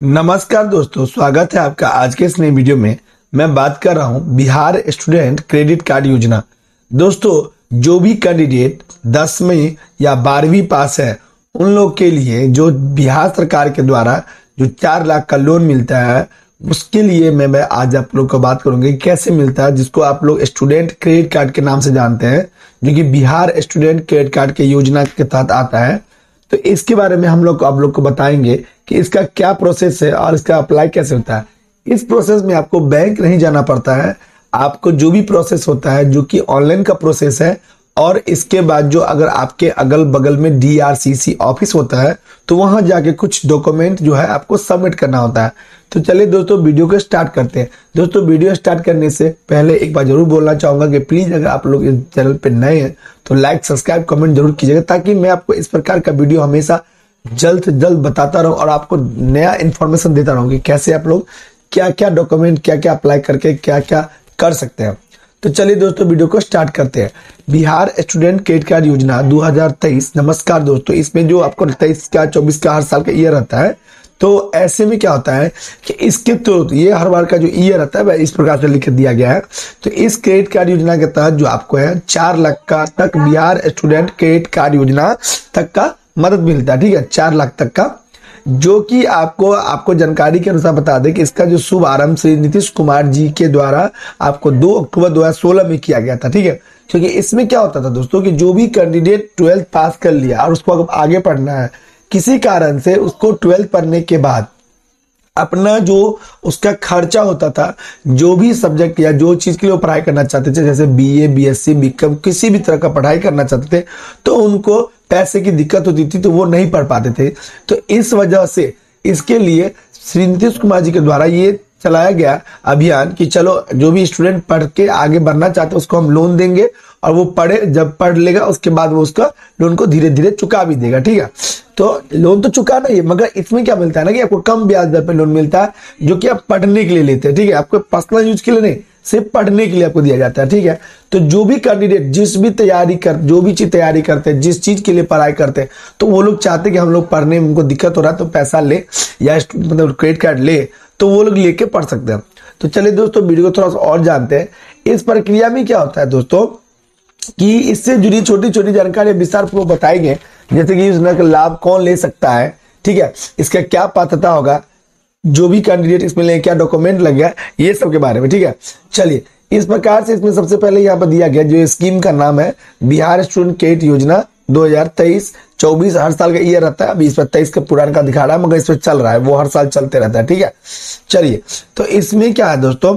नमस्कार दोस्तों, स्वागत है आपका आज के इस नए वीडियो में। मैं बात कर रहा हूँ बिहार स्टूडेंट क्रेडिट कार्ड योजना। दोस्तों, जो भी कैंडिडेट दसवीं या बारहवीं पास है, उन लोग के लिए जो बिहार सरकार के द्वारा जो चार लाख का लोन मिलता है, उसके लिए मैं मैं आज आप लोग को बात करूँगी कैसे मिलता है, जिसको आप लोग स्टूडेंट क्रेडिट कार्ड के नाम से जानते हैं, जो कि बिहार स्टूडेंट क्रेडिट कार्ड के योजना के तहत आता है। तो इसके बारे में हम लोग, आप लोग को बताएँगे कि इसका क्या प्रोसेस है और इसका अप्लाई कैसे होता है। इस प्रोसेस में आपको बैंक नहीं जाना पड़ता है। आपको जो भी प्रोसेस होता है, जो कि ऑनलाइन का प्रोसेस है, और इसके बाद जो अगर आपके अगल बगल में डीआरसीसी ऑफ़िस होता है तो वहाँ जाके कुछ डॉक्यूमेंट जो है आपको सबमिट करना होता है। तो चलिए दोस्तों वीडियो को स्टार्ट करते हैं। दोस्तों वीडियो स्टार्ट करने से पहले एक बार ज़रूर बोलना चाहूँगा कि प्लीज़ अगर आप लोग इस चैनल पे नए हैं तो लाइक सब्सक्राइब कमेंट ज़रूर कीजिएगा ताकि मैं आपको इस प्रकार का वीडियो हमेशा जल्द से जल्द बताता रहूँ और आपको नया इन्फॉर्मेशन देता रहूँ कि कैसे आप लोग क्या क्या डॉक्यूमेंट क्या क्या अप्लाई करके क्या क्या कर सकते हैं। तो चलिए दोस्तों वीडियो को स्टार्ट करते हैं। बिहार स्टूडेंट क्रेडिट कार्ड योजना 2023 नमस्कार दोस्तों, इसमें जो आपको तेईस का, चौबीस का हर साल का ईयर रहता है तो ऐसे में क्या होता है कि इसके तो ये हर बार का जो ईयर रहता है, वह इस प्रकार से लिख दिया गया है। तो इस क्रेडिट कार्ड योजना के तहत जो आपको है, चार लाख का तक बिहार स्टूडेंट क्रेडिट कार्ड योजना तक का मदद मिलता है, ठीक है? चार लाख तक का, जो कि आपको आपको जानकारी के अनुसार बता दें कि इसका जो शुभ आरंभ श्री नीतीश कुमार जी के द्वारा आपको 2 अक्टूबर 2016 में किया गया था, ठीक है? क्योंकि इसमें क्या होता था दोस्तों कि जो भी कैंडिडेट ट्वेल्थ पास कर लिया और उसको आगे पढ़ना है किसी कारण से उसको ट्वेल्थ पढ़ने के बाद अपना जो उसका खर्चा होता था, जो भी सब्जेक्ट या जो चीज़ के लिए वो पढ़ाई करना चाहते थे, जैसे B A B S C B किसी भी तरह का पढ़ाई करना चाहते थे तो उनको पैसे की दिक्कत होती थी तो वो नहीं पढ़ पाते थे। तो इस वजह से इसके लिए श्री नीतीश कुमार जी के द्वारा ये चलाया गया अभियान कि चलो, जो भी स्टूडेंट पढ़ के आगे बढ़ना चाहते हैं, उसको हम लोन देंगे और वो पढ़े, जब पढ़ लेगा, उसके बाद वो उसका लोन को धीरे धीरे चुका भी देगा, ठीक है? तो लोन तो चुका नहीं है मगर इसमें क्या मिलता है ना कि आपको कम ब्याज दर पर लोन मिलता है, जो कि आप पढ़ने के लिए लेते हैं, ठीक है? आपको पर्सनल यूज़ के लिए नहीं सिर्फ़ पढ़ने के लिए आपको दिया जाता है, ठीक है? तो जो भी कैंडिडेट जिस भी तैयारी कर, जो भी चीज़ तैयारी करते हैं, जिस चीज़ के लिए पढ़ाई करते हैं तो वो लोग चाहते हैं कि हम लोग पढ़ने में उनको दिक्कत हो रहा है तो पैसा ले या मतलब क्रेडिट कार्ड ले तो वो लोग लेके पढ़ सकते हैं। तो चलिए दोस्तों वीडियो को थोड़ा सा और जानते हैं। इस प्रक्रिया में क्या होता है दोस्तों, कि इससे जुड़ी छोटी छोटी जानकारी विस्तार बताई गए जैसे कि योजना का लाभ कौन ले सकता है, ठीक है? इसका क्या पात्रता होगा जो भी कैंडिडेट इसमें ले, क्या डॉक्यूमेंट लग गया, ये सब के बारे में, ठीक है? चलिए, इस प्रकार से इसमें सबसे पहले यहाँ पर दिया गया जो स्कीम का नाम है, बिहार स्टूडेंट केट योजना 2023 24 हर साल का ईयर रहता है, अभी इस पर तेईस का पुराना का दिखा रहा है, मगर इस पर चल रहा है, वो हर साल चलते रहता है, ठीक है? चलिए तो इसमें क्या है दोस्तों,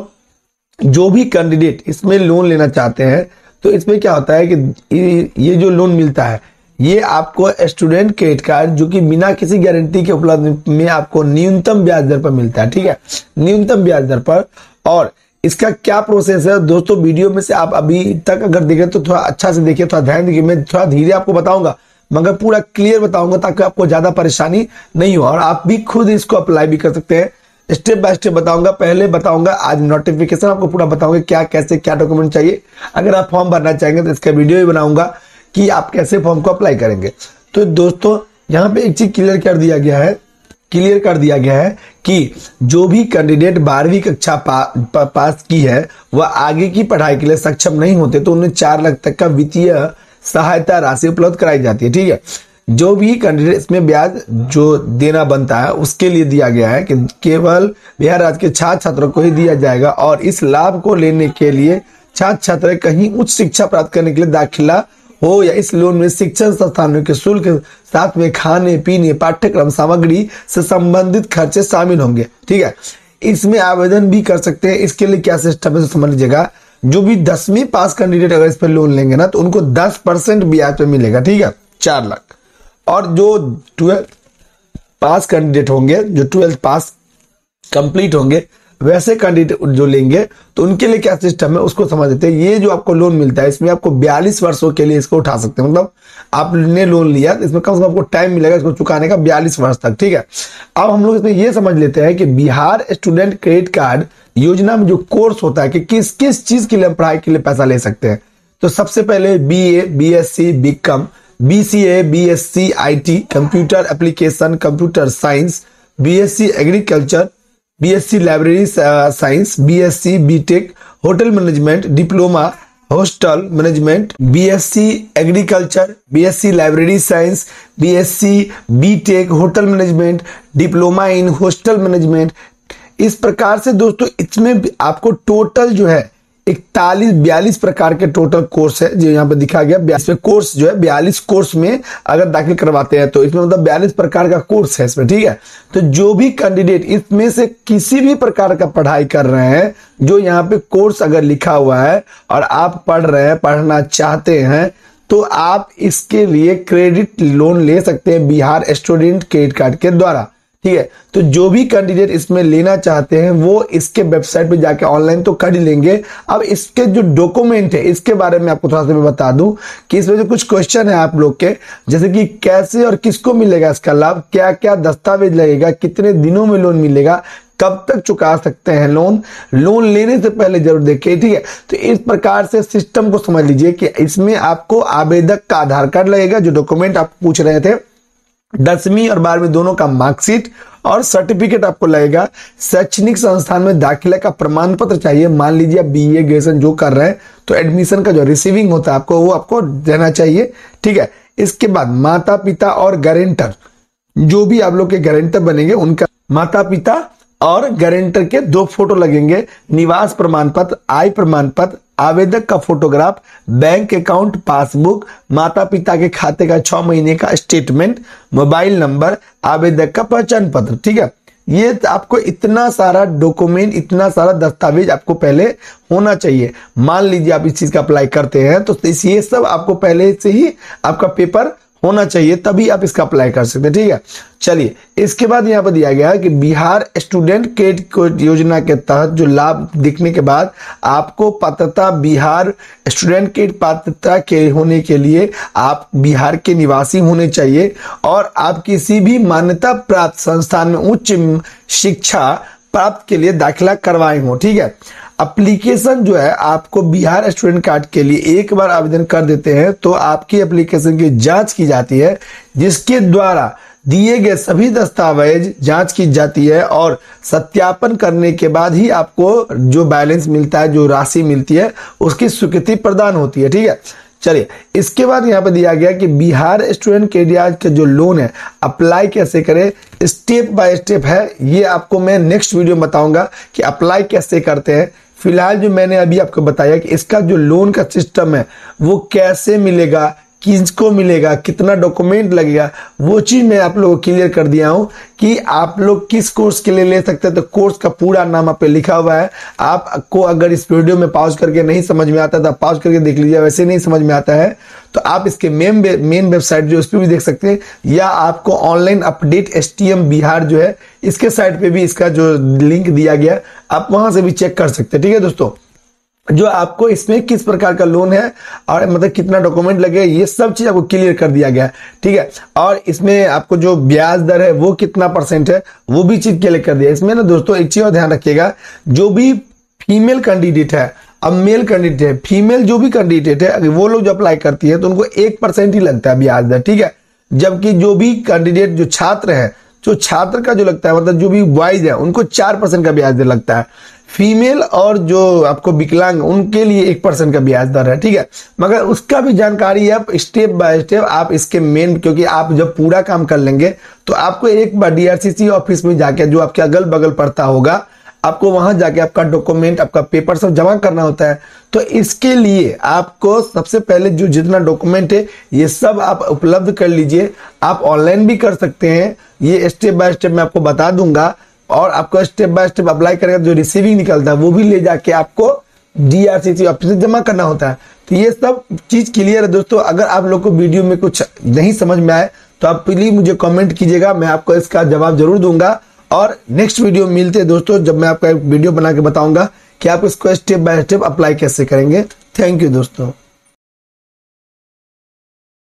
जो भी कैंडिडेट इसमें लोन लेना चाहते हैं तो इसमें क्या होता है कि ये जो लोन मिलता है ये आपको स्टूडेंट क्रेडिट कार्ड जो कि बिना किसी गारंटी के उपलब्ध में आपको न्यूनतम ब्याज दर पर मिलता है, ठीक है? न्यूनतम ब्याज दर पर। और इसका क्या प्रोसेस है? दोस्तों वीडियो में से आप अभी तक अगर देखें तो थोड़ा अच्छा से देखिए, थोड़ा ध्यान देखिए मैं थोड़ा धीरे आपको बताऊँगा, मगर पूरा क्लियर बताऊँगा ताकि आपको ज़्यादा परेशानी नहीं हो। और आप भी खुद इसको अप्लाई भी कर सकते हैं। स्टेप बाय स्टेप बताऊँगा, पहले बताऊँगा, आज नोटिफिकेशन आपको पूरा बताऊँगा क्या, कैसे, क्या डॉक्यूमेंट चाहिए। अगर आप फॉर्म भरना चाहेंगे तो इसका वीडियो भी बनाऊँगा। कि आप कैसे फॉर्म को अप्लाई करेंगे। तो दोस्तों यहाँ पे एक चीज़ क्लियर कर दिया गया है क्लियर कर दिया गया है कि जो भी कैंडिडेट बारहवीं कक्षा पा, पा, पास की है वह आगे की पढ़ाई के लिए सक्षम नहीं होते तो उन्हें चार लाख तक का वित्तीय सहायता राशि उपलब्ध कराई जाती है ठीक है? जो भी कैंडिडेट इसमें ब्याज जो देना बनता है उसके लिए दिया गया है कि केवल बिहार राज्य के छात्र छात्रों को ही दिया जाएगा और इस लाभ को लेने के लिए छात्र छात्र कहीं उच्च शिक्षा प्राप्त करने के लिए दाखिला हो या इस लोन में शिक्षण संस्थानों के शुल्क साथ में खाने, पीने, पाठ्यक्रम, सामग्री से संबंधित खर्चे शामिल होंगे। ठीक है? इसमें आवेदन भी कर सकते हैं। इसके लिए क्या सिस्टम है, समझ लीजिएगा। जो भी दसवीं पास कैंडिडेट अगर इस पर लोन लेंगे ना तो उनको दस परसेंट ब्याज पे मिलेगा। ठीक है? चार लाख। और जो ट्वेल्थ पास कैंडिडेट होंगे, जो ट्वेल्थ पास कंप्लीट होंगे वैसे कैंडिडेट जो लेंगे तो उनके लिए क्या सिस्टम है, उसको समझ देते हैं। ये जो आपको लोन मिलता है, इसमें आपको बयालीस वर्षों के लिए इसको उठा सकते हैं। मतलब आपने लोन लिया तो इसमें कम से कम आपको टाइम मिलेगा इसको चुकाने का बयालीस वर्ष तक, ठीक है? अब हम लोग इसमें ये समझ लेते हैं कि बिहार स्टूडेंट क्रेडिट कार्ड योजना में जो कोर्स होता है कि किस किस चीज़ के लिए हम पढ़ाई के लिए पैसा ले सकते हैं। तो सबसे पहले B A B S C B com B C A B S C I T computer application computer science B S C agriculture BSc library science BSc BTech hotel management diploma hostel management BSc agriculture BSc library science BSc BTech hotel management diploma in hostel management इस प्रकार से दोस्तों, इसमें आपको total जो है इकतालीस, बयालीस प्रकार के टोटल कोर्स है जो यहाँ पे दिखा गया। इसमें कोर्स जो है, बयालीस कोर्स में अगर दाखिल करवाते हैं तो इसमें मतलब बयालीस प्रकार का कोर्स है इसमें, ठीक है? तो जो भी कैंडिडेट इसमें से किसी भी प्रकार का पढ़ाई कर रहे हैं, जो यहाँ पे कोर्स अगर लिखा हुआ है और आप पढ़ रहे हैं, पढ़ना चाहते हैं तो आप इसके लिए क्रेडिट लोन ले सकते हैं बिहार स्टूडेंट क्रेडिट कार्ड के द्वारा। ठीक है? तो जो भी कैंडिडेट इसमें लेना चाहते हैं, वो इसके वेबसाइट पे जाके ऑनलाइन तो कर ही लेंगे। अब इसके जो डॉक्यूमेंट है, इसके बारे में आपको थोड़ा सा मैं बता दूँ कि इसमें जो कुछ क्वेश्चन है आप लोग के, जैसे कि कैसे और किसको मिलेगा इसका लाभ क्या क्या दस्तावेज़ लगेगा, कितने दिनों में लोन मिलेगा, कब तक चुका सकते हैं लोन लोन लेने से पहले ज़रूर देखिए, ठीक है? तो इस प्रकार से सिस्टम को समझ लीजिए कि इसमें आपको आवेदक का आधार कार्ड लगेगा, जो डॉक्यूमेंट आप पूछ रहे थे। दसवीं और बारहवीं दोनों का मार्कशीट और सर्टिफिकेट आपको लगेगा। शैक्षणिक संस्थान में दाखिला का प्रमाण पत्र चाहिए। मान लीजिए आप बी ए ग्रेजुएशन जो कर रहे हैं तो एडमिशन का जो रिसीविंग होता है आपको, वो आपको देना चाहिए। ठीक है? इसके बाद माता पिता और गारंटर जो भी आप लोग के गारंटर बनेंगे, उनका माता पिता और गारंटर के दो फ़ोटो लगेंगे। निवास प्रमाण पत्र आय प्रमाण पत्र आवेदक का फोटोग्राफ बैंक अकाउंट पासबुक माता पिता के खाते का छह महीने का स्टेटमेंट मोबाइल नंबर आवेदक का पहचान पत्र, ठीक है? ये आपको इतना सारा डॉक्यूमेंट इतना सारा दस्तावेज़ आपको पहले होना चाहिए। मान लीजिए आप इस चीज़ का अप्लाई करते हैं तो ये सब आपको पहले से ही आपका पेपर होना चाहिए, तभी आप इसका अप्लाई कर सकते हैं, ठीक है? चलिए, इसके बाद यहाँ पर दिया गया है कि बिहार स्टूडेंट क्रेडिट योजना के तहत जो लाभ दिखने के बाद आपको पात्रता बिहार स्टूडेंट क्रेडिट पात्रता के होने के लिए आप बिहार के निवासी होने चाहिए और आप किसी भी मान्यता प्राप्त संस्थान में उच्च शिक्षा प्राप्त के लिए दाखिला करवाए हो, ठीक है? एप्लीकेशन जो है, आपको बिहार स्टूडेंट कार्ड के लिए एक बार आवेदन कर देते हैं तो आपकी एप्लीकेशन की जाँच की जाती है, जिसके द्वारा दिए गए सभी दस्तावेज़ जाँच की जाती है और सत्यापन करने के बाद ही आपको जो बैलेंस मिलता है, जो राशि मिलती है, उसकी स्वीकृति प्रदान होती है, ठीक है? चलिए, इसके बाद यहाँ पर दिया गया कि बिहार स्टूडेंट क्रेडिट का जो लोन है अप्लाई कैसे करें? स्टेप बाय स्टेप है। ये आपको मैं नेक्स्ट वीडियो में बताऊँगा कि अप्लाई कैसे करते हैं। फ़िलहाल जो मैंने अभी आपको बताया कि इसका जो लोन का सिस्टम है, वो कैसे मिलेगा किसको मिलेगा, कितना डॉक्यूमेंट लगेगा, वो चीज़ मैं आप लोगों को क्लियर कर दिया हूँ कि आप लोग किस कोर्स के लिए ले सकते हैं। तो कोर्स का पूरा नाम आप लिखा हुआ है। आपको अगर इस वीडियो में पॉज करके नहीं समझ में आता तो पॉज करके देख लीजिए। वैसे नहीं समझ में आता है तो आप इसके मेन मेन वेबसाइट जो उस पर भी देख सकते हैं। या आपको ऑनलाइन अपडेट एसटीएम बिहार जो है, इसके साइट पे भी इसका जो लिंक दिया गया, आप वहाँ से भी चेक कर सकते हैं। ठीक है दोस्तों? जो आपको इसमें किस प्रकार का लोन है, और मतलब कितना डॉक्यूमेंट लगे, ये सब चीज़ आपको क्लियर कर दिया गया ठीक है? और इसमें आपको जो ब्याज दर है, वो कितना परसेंट है, वो भी चीज़ क्लियर कर दिया इसमें ना दोस्तों, एक चीज़ और ध्यान रखिएगा, जो भी फीमेल कैंडिडेट है, अब मेल कैंडिडेट है फीमेल जो भी कैंडिडेट है, अगर वो लोग जो अप्लाई करती है तो उनको एक परसेंट ही लगता है ब्याज दर, ठीक है? जबकि जो भी कैंडिडेट जो छात्र है, जो छात्र का जो लगता है मतलब जो भी बॉयज़ है, उनको चार परसेंट का ब्याज दर लगता है। फीमेल और जो आपको विकलांग, उनके लिए एक परसेंट का ब्याज दर है, ठीक है? मगर उसका भी जानकारी आप स्टेप बाय स्टेप आप इसके मेन क्योंकि आप जब पूरा काम कर लेंगे तो आपको एक बार डीआरसीसी ऑफ़िस में जाके, जो आपके अगल बगल पड़ता होगा, आपको वहाँ जाके आपका डॉक्यूमेंट आपका पेपर सब जमा करना होता है। तो इसके लिए आपको सबसे पहले जो जितना डॉक्यूमेंट है, ये सब आप उपलब्ध कर लीजिए। आप ऑनलाइन भी कर सकते हैं। ये स्टेप बाय स्टेप मैं आपको बता दूँगा और आपको स्टेप बाय स्टेप अप्लाई करेगा जो रिसीविंग निकलता है, वो भी ले जाके आपको डीआरसीसी ऑफ़िस से जमा करना होता है। तो ये सब चीज़ क्लियर है दोस्तों। अगर आप लोग को वीडियो में कुछ नहीं समझ में आए तो आप प्लीज़ मुझे कमेंट कीजिएगा, मैं आपको इसका जवाब ज़रूर दूँगा। और नेक्स्ट वीडियो मिलते हैं दोस्तों, जब मैं आपका एक वीडियो बना के बताऊँगा कि आप इसको स्टेप बाय स्टेप अप्लाई कैसे करेंगे। थैंक यू दोस्तों।